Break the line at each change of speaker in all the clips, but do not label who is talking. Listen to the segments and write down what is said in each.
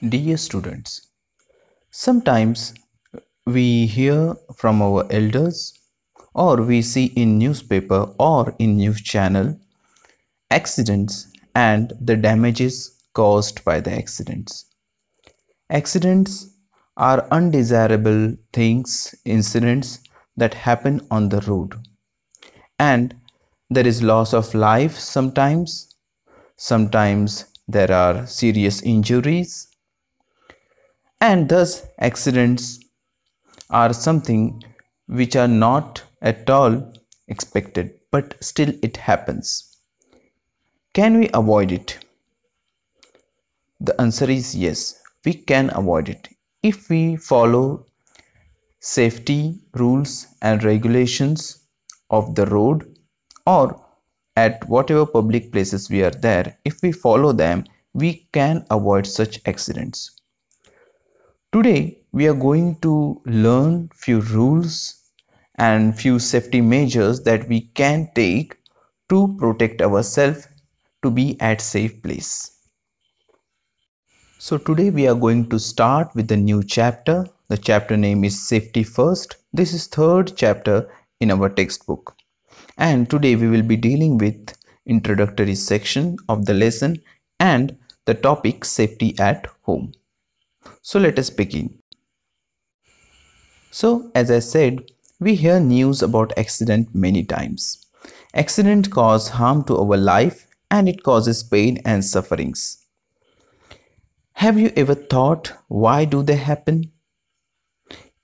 Dear students, sometimes we hear from our elders or we see in newspaper or in news channel accidents and the damages caused by the accidents. Accidents are undesirable things, incidents that happen on the road. And there is loss of life sometimes, sometimes there are serious injuries and thus accidents are something which are not at all expected but still it happens. Can we avoid it? The answer is yes we can avoid it. If we follow safety rules and regulations of the road or at whatever public places we are there if we follow them we can avoid such accidents Today we are going to learn few rules and few safety measures that we can take to protect ourselves to be at safe place. So today we are going to start with a new chapter. The chapter name is safety first. This is third chapter in our textbook. And today we will be dealing with introductory section of the lesson and the topic safety at home. So let us begin. So as I said, we hear news about accident many times. Accident cause harm to our life and it causes pain and sufferings. Have you ever thought why do they happen?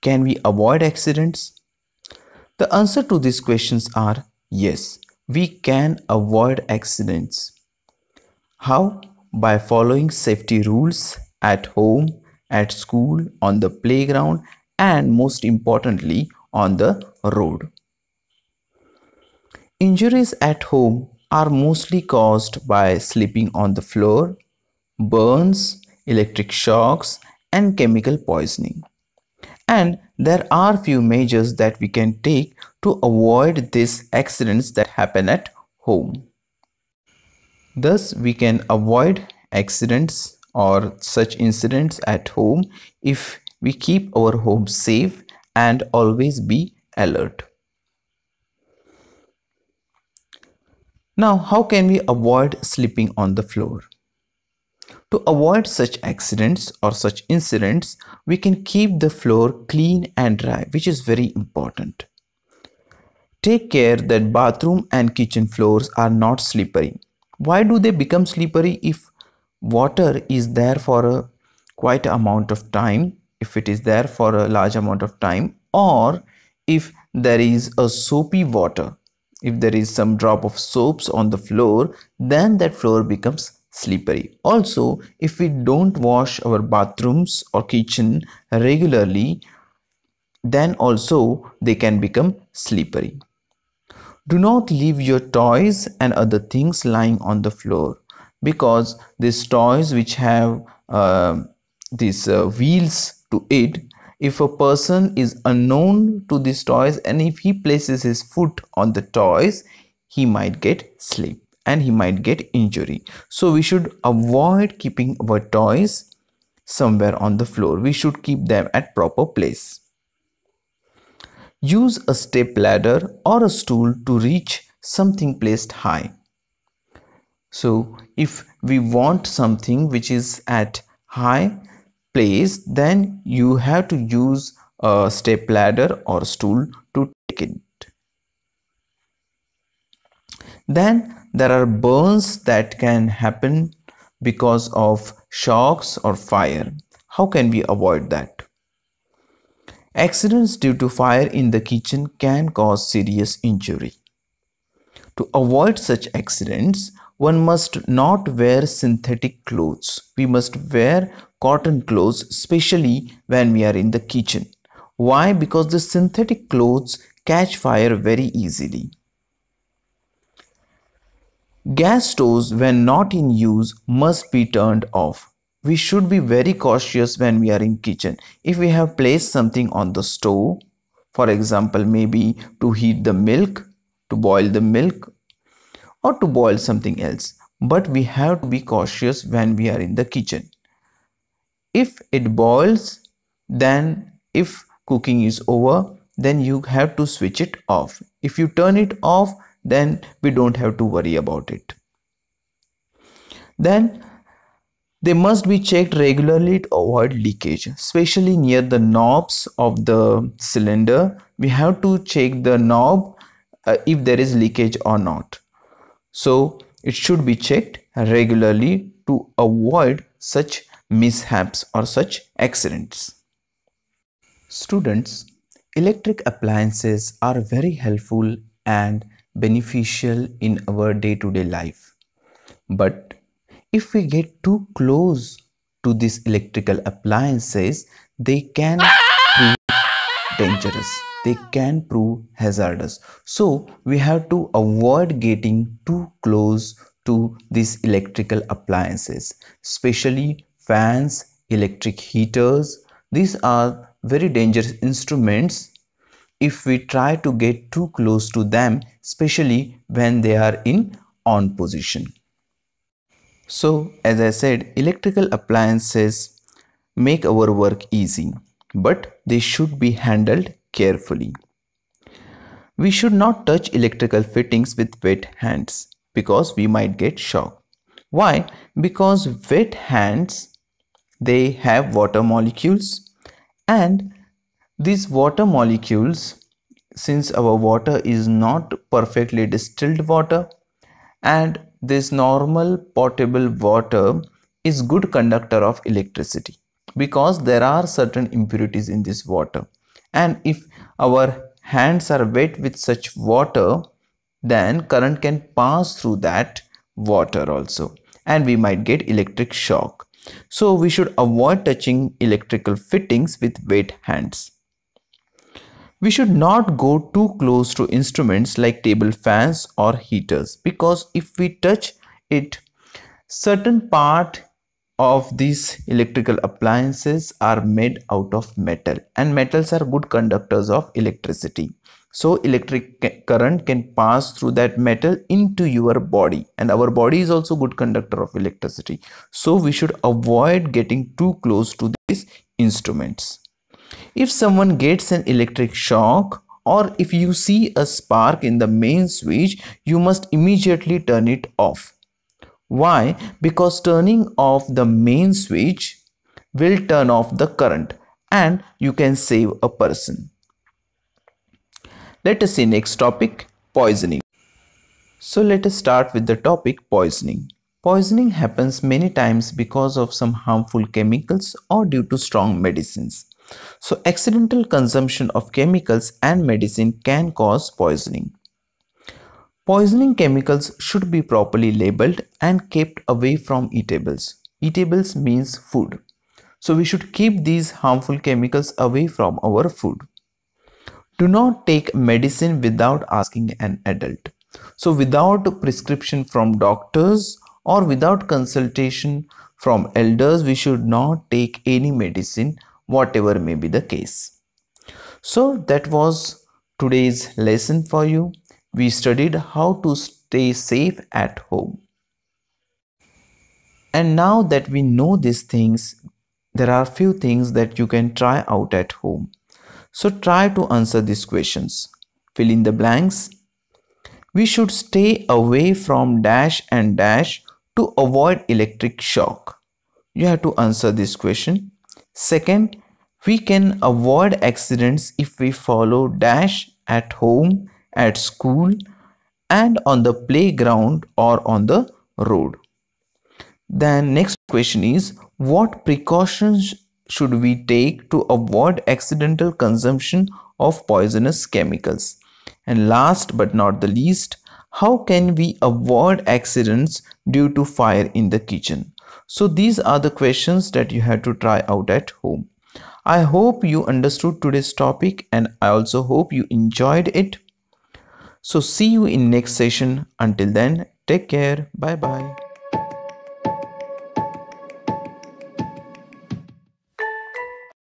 Can we avoid accidents? The answer to these questions are yes, we can avoid accidents. How? By following safety rules at home at school, on the playground, and most importantly, on the road. Injuries at home are mostly caused by sleeping on the floor, burns, electric shocks, and chemical poisoning. And there are few measures that we can take to avoid these accidents that happen at home. Thus, we can avoid accidents or such incidents at home if we keep our home safe and always be alert. Now, how can we avoid sleeping on the floor? To avoid such accidents or such incidents, we can keep the floor clean and dry, which is very important. Take care that bathroom and kitchen floors are not slippery. Why do they become slippery if water is there for a quite amount of time if it is there for a large amount of time or if there is a soapy water if there is some drop of soaps on the floor then that floor becomes slippery. Also if we don't wash our bathrooms or kitchen regularly then also they can become slippery. Do not leave your toys and other things lying on the floor because these toys which have uh, these uh, wheels to it if a person is unknown to these toys and if he places his foot on the toys he might get slip and he might get injury. So we should avoid keeping our toys somewhere on the floor. We should keep them at proper place. Use a step ladder or a stool to reach something placed high so if we want something which is at high place then you have to use a step ladder or stool to take it. Then there are burns that can happen because of shocks or fire. How can we avoid that? Accidents due to fire in the kitchen can cause serious injury. To avoid such accidents one must not wear synthetic clothes. We must wear cotton clothes, especially when we are in the kitchen. Why? Because the synthetic clothes catch fire very easily. Gas stoves, when not in use, must be turned off. We should be very cautious when we are in kitchen. If we have placed something on the stove, for example, maybe to heat the milk, to boil the milk or to boil something else. But we have to be cautious when we are in the kitchen. If it boils then if cooking is over then you have to switch it off. If you turn it off then we don't have to worry about it. Then they must be checked regularly to avoid leakage especially near the knobs of the cylinder. We have to check the knob uh, if there is leakage or not so it should be checked regularly to avoid such mishaps or such accidents. Students electric appliances are very helpful and beneficial in our day-to-day life. But if we get too close to these electrical appliances they can be dangerous they can prove hazardous. So we have to avoid getting too close to these electrical appliances especially fans electric heaters. These are very dangerous instruments. If we try to get too close to them especially when they are in on position. So as I said electrical appliances make our work easy but they should be handled carefully. We should not touch electrical fittings with wet hands because we might get shock. Why? Because wet hands they have water molecules and these water molecules since our water is not perfectly distilled water and this normal potable water is good conductor of electricity because there are certain impurities in this water and if our hands are wet with such water then current can pass through that water also. And we might get electric shock. So we should avoid touching electrical fittings with wet hands. We should not go too close to instruments like table fans or heaters because if we touch it, certain part of these electrical appliances are made out of metal and metals are good conductors of electricity. So electric current can pass through that metal into your body and our body is also good conductor of electricity. So we should avoid getting too close to these instruments. If someone gets an electric shock or if you see a spark in the main switch, you must immediately turn it off. Why? Because turning off the main switch will turn off the current and you can save a person. Let us see next topic poisoning. So let us start with the topic poisoning. Poisoning happens many times because of some harmful chemicals or due to strong medicines. So accidental consumption of chemicals and medicine can cause poisoning. Poisoning chemicals should be properly labeled and kept away from eatables. Eatables means food. So we should keep these harmful chemicals away from our food. Do not take medicine without asking an adult. So without prescription from doctors or without consultation from elders, we should not take any medicine whatever may be the case. So that was today's lesson for you. We studied how to stay safe at home. And now that we know these things, there are few things that you can try out at home. So try to answer these questions. Fill in the blanks. We should stay away from dash and dash to avoid electric shock. You have to answer this question. Second, we can avoid accidents if we follow dash at home, at school and on the playground or on the road. Then next question is what precautions should we take to avoid accidental consumption of poisonous chemicals? And last but not the least, how can we avoid accidents due to fire in the kitchen? So these are the questions that you have to try out at home. I hope you understood today's topic and I also hope you enjoyed it. So see you in next session. Until then, take care. Bye bye.